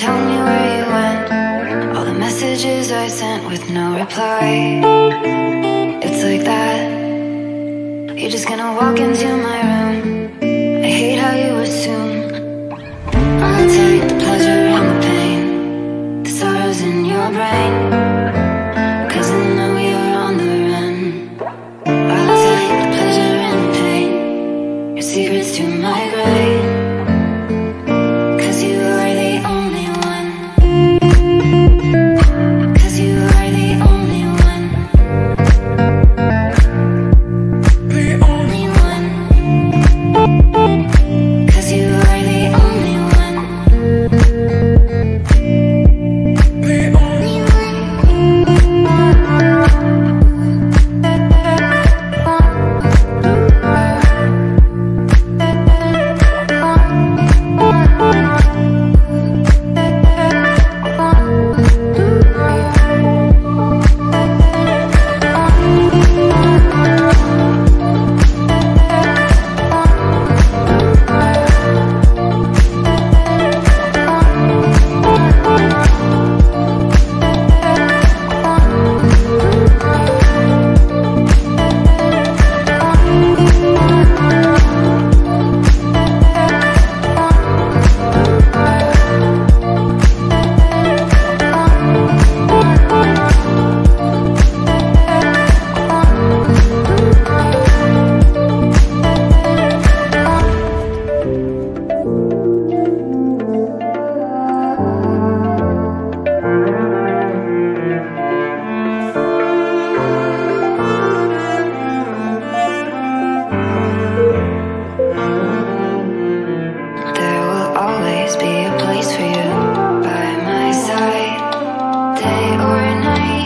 tell me where you went? All the messages I sent with no reply. It's like that. You're just gonna walk into my room day or night.